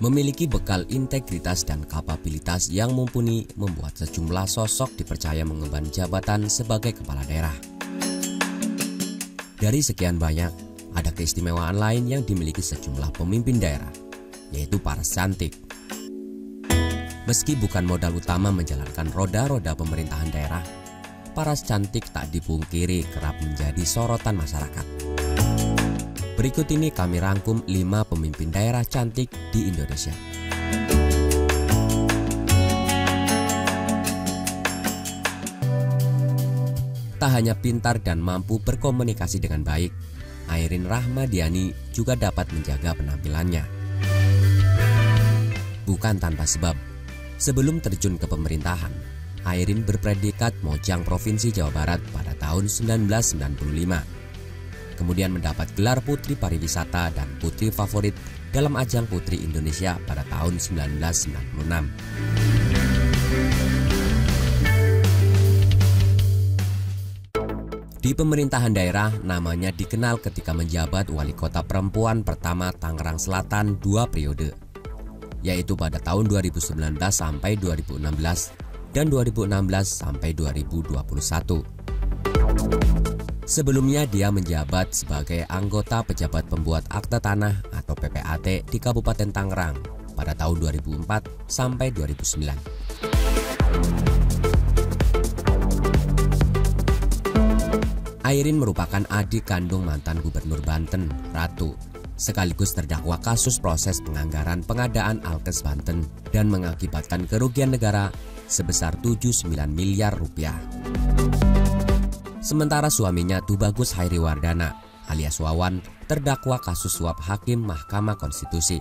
memiliki bekal integritas dan kapabilitas yang mumpuni membuat sejumlah sosok dipercaya mengemban jabatan sebagai kepala daerah. Dari sekian banyak, ada keistimewaan lain yang dimiliki sejumlah pemimpin daerah, yaitu para cantik. Meski bukan modal utama menjalankan roda-roda pemerintahan daerah, para cantik tak dipungkiri kerap menjadi sorotan masyarakat. Berikut ini kami rangkum 5 pemimpin daerah cantik di Indonesia. Tak hanya pintar dan mampu berkomunikasi dengan baik, Airin Rahmadiani juga dapat menjaga penampilannya. Bukan tanpa sebab, sebelum terjun ke pemerintahan, Airin berpredikat Mojang Provinsi Jawa Barat pada tahun 1995 kemudian mendapat gelar Putri Pariwisata dan Putri Favorit dalam ajang Putri Indonesia pada tahun 1996. Di pemerintahan daerah, namanya dikenal ketika menjabat wali kota perempuan pertama Tangerang Selatan dua periode, yaitu pada tahun 2019 sampai 2016 dan 2016 sampai 2021. Sebelumnya dia menjabat sebagai anggota pejabat pembuat akta tanah atau PPAT di Kabupaten Tangerang pada tahun 2004 sampai 2009. Airin merupakan adik kandung mantan Gubernur Banten, Ratu, sekaligus terdakwa kasus proses penganggaran pengadaan Alkes Banten dan mengakibatkan kerugian negara sebesar 79 miliar rupiah. Sementara suaminya Tubagus Hairi Wardana alias Wawan terdakwa kasus suap hakim Mahkamah Konstitusi.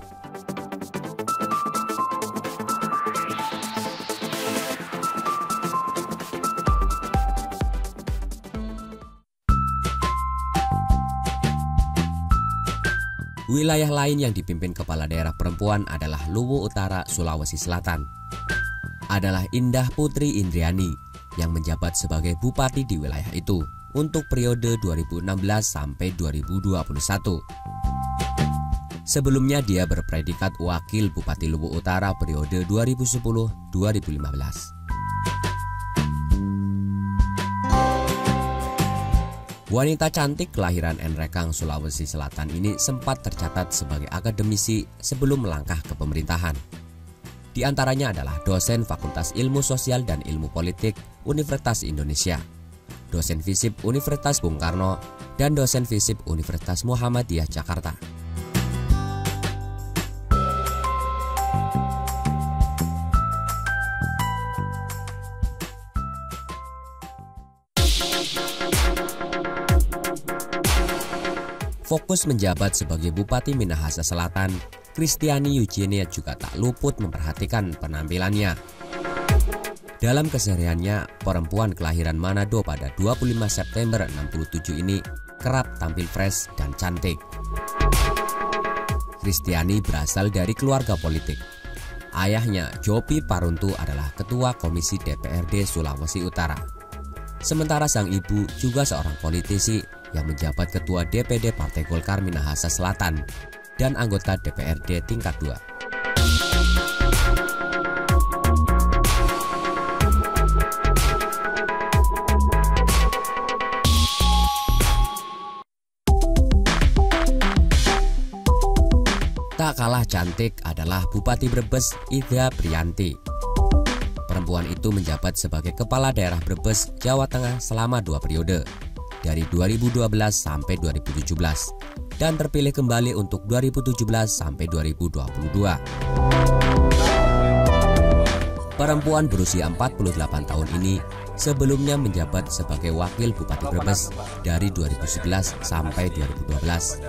Wilayah lain yang dipimpin kepala daerah perempuan adalah Luwu Utara, Sulawesi Selatan. Adalah Indah Putri Indriani yang menjabat sebagai bupati di wilayah itu untuk periode 2016 sampai 2021. Sebelumnya dia berpredikat wakil Bupati Luwu Utara periode 2010-2015. Wanita cantik kelahiran Enrekang, Sulawesi Selatan ini sempat tercatat sebagai akademisi sebelum melangkah ke pemerintahan. Di antaranya adalah dosen Fakultas Ilmu Sosial dan Ilmu Politik Universitas Indonesia, dosen FISIP Universitas Bung Karno, dan dosen FISIP Universitas Muhammadiyah Jakarta. Fokus menjabat sebagai Bupati Minahasa Selatan Kristiani Eugenia juga tak luput memperhatikan penampilannya. Dalam kesehariannya, perempuan kelahiran Manado pada 25 September 67 ini kerap tampil fresh dan cantik. Kristiani berasal dari keluarga politik. Ayahnya, Jopi Paruntu adalah ketua Komisi DPRD Sulawesi Utara. Sementara sang ibu juga seorang politisi yang menjabat ketua DPD Partai Golkar Minahasa Selatan dan anggota DPRD tingkat 2. Tak kalah cantik adalah Bupati Brebes Ida Prianti. Perempuan itu menjabat sebagai Kepala Daerah Brebes, Jawa Tengah selama dua periode, dari 2012 sampai 2017 dan terpilih kembali untuk 2017 sampai 2022. Perempuan berusia 48 tahun ini sebelumnya menjabat sebagai wakil Bupati Brebes dari 2011 sampai 2012.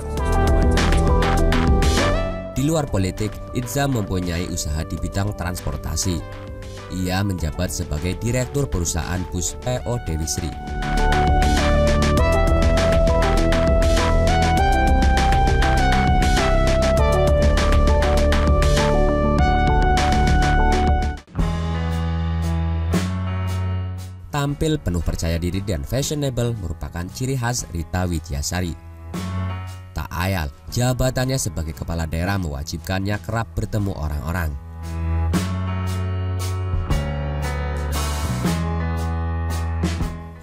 Di luar politik, Itza mempunyai usaha di bidang transportasi. Ia menjabat sebagai Direktur Perusahaan Bus PO Dewi Sri. Tampil penuh percaya diri dan fashionable merupakan ciri khas Rita Widyasari. Tak ayal, jabatannya sebagai kepala daerah mewajibkannya kerap bertemu orang-orang.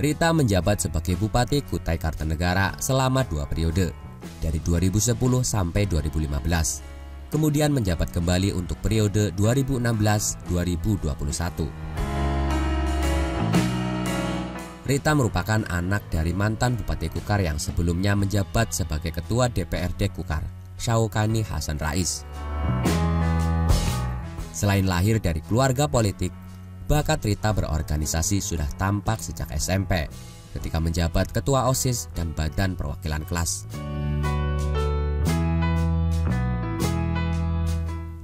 Rita menjabat sebagai Bupati Kutai Kartanegara selama dua periode, dari 2010 sampai 2015. Kemudian menjabat kembali untuk periode 2016-2021. Rita merupakan anak dari mantan Bupati Kukar yang sebelumnya menjabat sebagai Ketua DPRD Kukar, Syaukani Hasan Rais. Selain lahir dari keluarga politik, Bakat Rita berorganisasi sudah tampak sejak SMP ketika menjabat ketua OSIS dan Badan Perwakilan Kelas.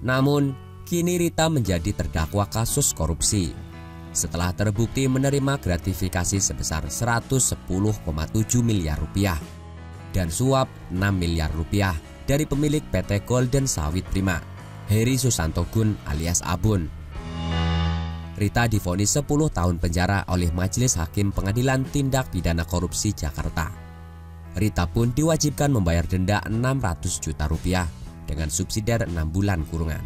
Namun, kini Rita menjadi terdakwa kasus korupsi setelah terbukti menerima gratifikasi sebesar 110,7 miliar rupiah dan suap 6 miliar rupiah dari pemilik PT Golden Sawit Prima, Heri Susanto Gun alias Abun Rita difonis 10 tahun penjara oleh Majelis Hakim Pengadilan Tindak Pidana Korupsi Jakarta. Rita pun diwajibkan membayar denda 600 juta rupiah dengan subsidiar 6 bulan kurungan.